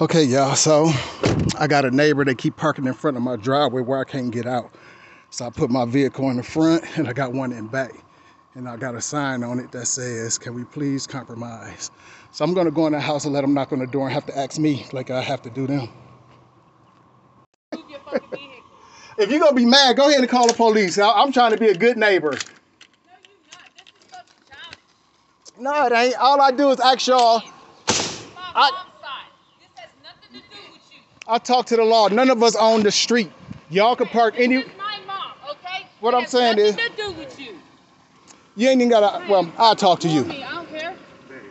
Okay, y'all, so I got a neighbor that keep parking in front of my driveway where I can't get out. So I put my vehicle in the front and I got one in back. And I got a sign on it that says, can we please compromise? So I'm gonna go in the house and let them knock on the door and have to ask me like I have to do them. if you're gonna be mad, go ahead and call the police. I- I'm trying to be a good neighbor. No, you're not. That's the fucking job. No, it ain't. All I do is ask y'all. I- talk to the law. None of us own the street. Y'all can park any. This is my mom, okay? What I'm saying is- to do with you. You ain't even gotta. Well, I'll talk to you. Me. I don't care.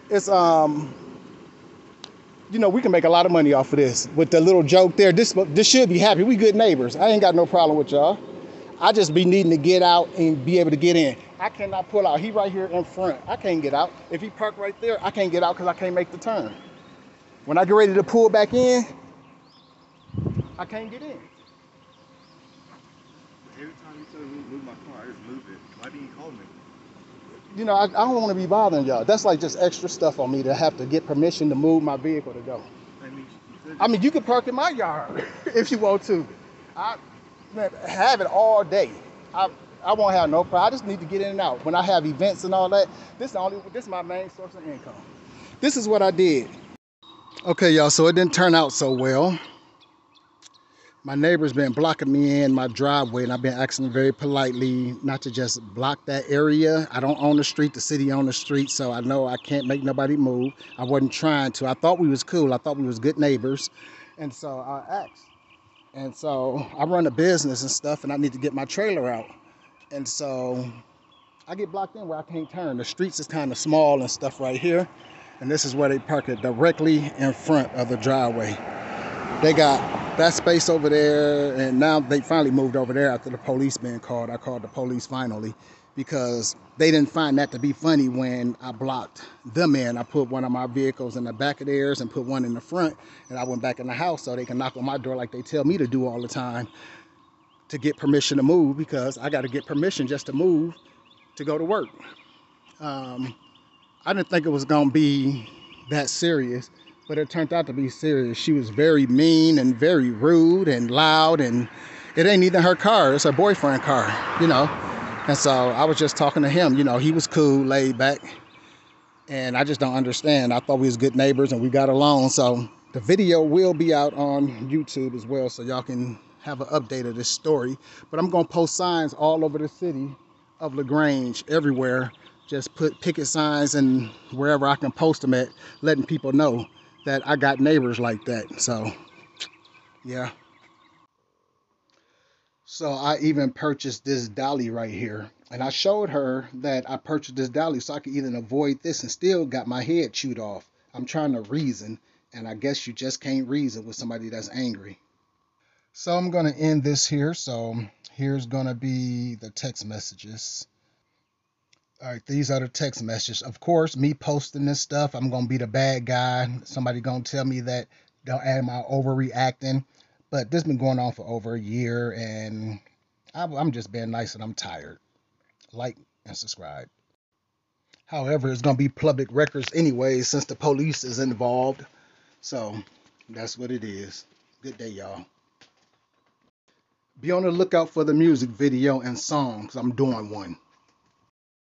It's um. You know, we can make a lot of money off of this. With the little joke there, this this should be happy. We good neighbors. I ain't got no problem with y'all. I just be needing to get out and be able to get in. I cannot pull out. He right here in front. I can't get out. If he parked right there, I can't get out because I can't make the turn. When I get ready to pull back in, I can't get in. Every time you tell me to move my car, I just move it. Why didn't you call me? You know, I, I don't want to be bothering y'all. That's like just extra stuff on me to have to get permission to move my vehicle to go. I mean, I mean, you can park in my yard if you want to. I man, have it all day. I I won't have no problem. I just need to get in and out. When I have events and all that, this the only this is my main source of income. This is what I did. Okay, y'all. So it didn't turn out so well. My neighbor's been blocking me in my driveway, and I've been asking very politely not to just block that area. I don't own the street; the city own the street, so I know I can't make nobody move. I wasn't trying to. I thought we was cool. I thought we was good neighbors, and so I asked. And so I run a business and stuff, and I need to get my trailer out. And so I get blocked in where I can't turn. The streets is kind of small and stuff right here, and this is where they park it directly in front of the driveway. They got that space over there, and now they finally moved over there after the police being called. I called the police finally because they didn't find that to be funny when I blocked them in. I put one of my vehicles in the back of theirs and put one in the front, and I went back in the house so they can knock on my door like they tell me to do all the time to get permission to move because I got to get permission just to move to go to work. Um, I didn't think it was going to be that serious, but it turned out to be serious. She was very mean and very rude and loud, and it ain't even her car, it's her boyfriend car, you know. And so I was just talking to him, you know, he was cool, laid back, and I just don't understand. I thought we was good neighbors and we got along. So the video will be out on YouTube as well, so y'all can have an update of this story. But I'm gonna post signs all over the city of LaGrange, everywhere. Just put picket signs and wherever I can post them at, letting people know that I got neighbors like that. So, yeah. So I even purchased this dolly right here. And I showed her that I purchased this dolly so I could even avoid this and still got my head chewed off. I'm trying to reason, and I guess you just can't reason with somebody that's angry. So I'm going to end this here. So here's going to be the text messages. All right, these are the text messages. Of course, me posting this stuff, I'm to be the bad guy. Somebody to tell me that don't am I overreacting. But this has been going on for over a year, and I'm just being nice and I'm tired. Like and subscribe. However, it's to be public records anyway since the police is involved. So that's what it is. Good day, y'all. Be on the lookout for the music video and songs. I'm doing one.